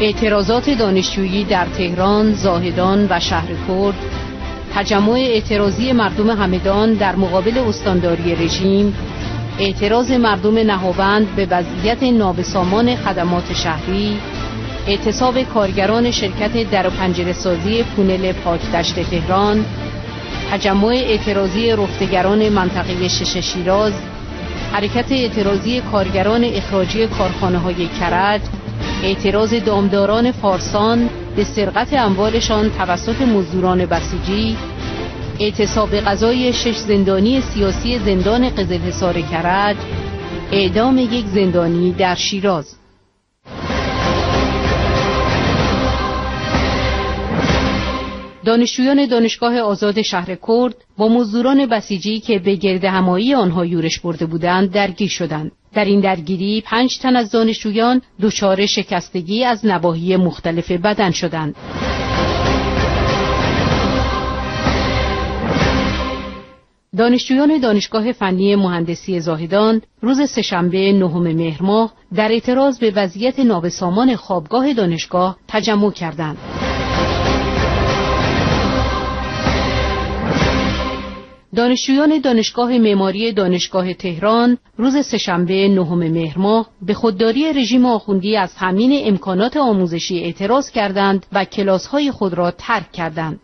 اعتراضات دانشجویی در تهران، زاهدان و شهر کرد. تجمع اعتراضی مردم همدان در مقابل استانداری رژیم. اعتراض مردم نهاوند به وضعیت نابسامان خدمات شهری. اعتصاب کارگران شرکت در و پنجره سازی پونل پاک دشت تهران. تجمع اعتراضی رفتگران منطقه شش شیراز. حرکت اعتراضی کارگران اخراجی کارخانه های کرج. اعتراض دامداران فارسان به سرقت اموالشان توسط مزدوران بسیجی اعتصاب قضای شش زندانی سیاسی زندان قزلحصار کرج اعدام یک زندانی در شیراز دانشجویان دانشگاه آزاد شهر کرد با مزدوران بسیجی که به گرد همایی آنها یورش برده بودند درگیر شدند. در این درگیری پنج تن از دانشجویان دچار شکستگی از نواحی مختلف بدن شدند. دانشجویان دانشگاه فنی مهندسی زاهدان روز سهشنبه نهم مهر ماه در اعتراض به وضعیت نابسامان خوابگاه دانشگاه تجمع کردند. دانشجویان دانشگاه معماری دانشگاه تهران روز سهشنبه نهم مهر ماه به خودداری رژیم آخوندی از تامین امکانات آموزشی اعتراض کردند و کلاس‌های خود را ترک کردند.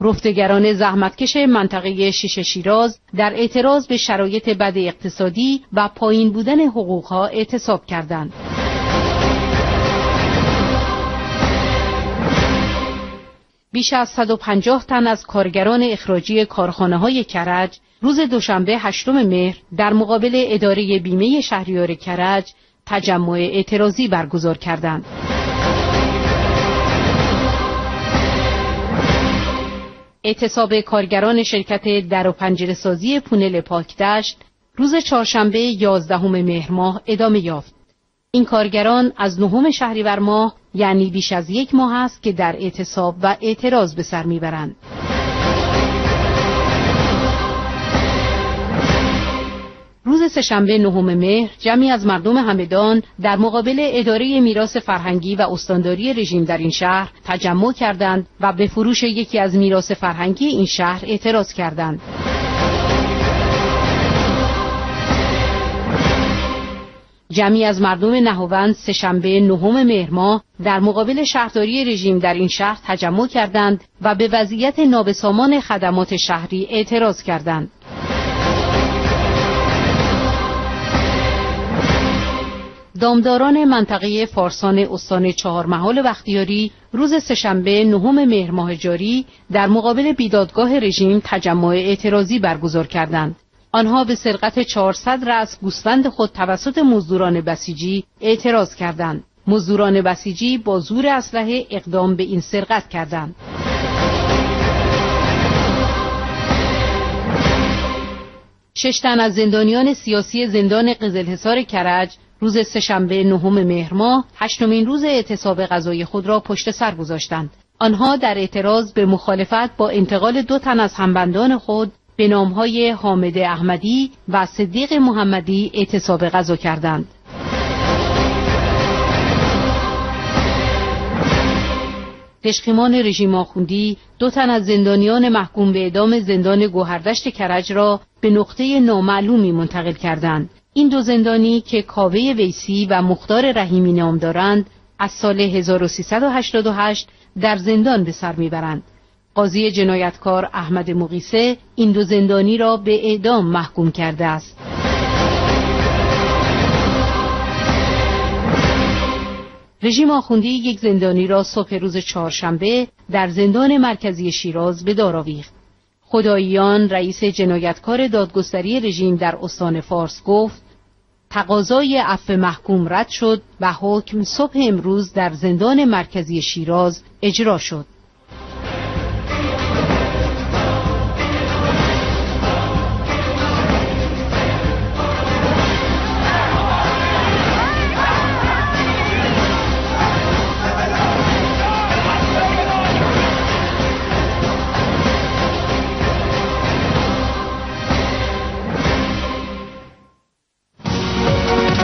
رفتگران زحمتکش منطقه شیش شیراز در اعتراض به شرایط بد اقتصادی و پایین بودن حقوقها اعتصاب کردند. بیش از 150 تن از کارگران اخراجی کارخانه های کرج روز دوشنبه هشتم مهر در مقابل اداره بیمه شهریار کرج تجمع اعتراضی برگزار کردند. اعتصاب کارگران شرکت در و پنجره سازی پونل پاکدشت روز چهارشنبه 11 مهر ماه ادامه یافت. این کارگران از نهم شهریور ماه یعنی بیش از یک ماه است که در اعتصاب و اعتراض به سر می‌برند. روز سهشنبه نهم مهر جمعی از مردم همدان در مقابل اداره میراث فرهنگی و استانداری رژیم در این شهر تجمع کردند و به فروش یکی از میراث فرهنگی این شهر اعتراض کردند. جمعی از مردم نهاوند سهشنبه نهم مهر ماه در مقابل شهرداری رژیم در این شهر تجمع کردند و به وضعیت نابسامان خدمات شهری اعتراض کردند. دامداران منطقه فارسان استان چهار محال بختیاری روز سهشنبه نهم مهر ماه جاری در مقابل بیدادگاه رژیم تجمع اعتراضی برگزار کردند. آنها به سرقت 400 رأس گوسفند خود توسط مزدوران بسیجی اعتراض کردند. مزدوران بسیجی با زور اسلحه اقدام به این سرقت کردند. شش تن از زندانیان سیاسی زندان قزلحصار کرج روز سهشنبه نهم مهر ماه هشتمین روز اعتصاب غذای خود را پشت سر گذاشتند. آنها در اعتراض به مخالفت با انتقال دو تن از همبندان خود به نامهای حامد احمدی و صدیق محمدی اعتصاب غذا کردند. پشخیمان رژیم آخوندی دو تن از زندانیان محکوم به اعدام زندان گوهردشت کرج را به نقطه نامعلومی منتقل کردند. این دو زندانی که کاوه ویسی و مختار رحیمی نام دارند از سال 1388 در زندان به سر می‌برند. قاضی جنایتکار احمد مقیسه این دو زندانی را به اعدام محکوم کرده است. رژیم آخوندی یک زندانی را صبح روز چهارشنبه در زندان مرکزی شیراز به دار آویخت. خداییان رئیس جنایتکار دادگستری رژیم در استان فارس گفت تقاضای عفو محکوم رد شد و حکم صبح امروز در زندان مرکزی شیراز اجرا شد.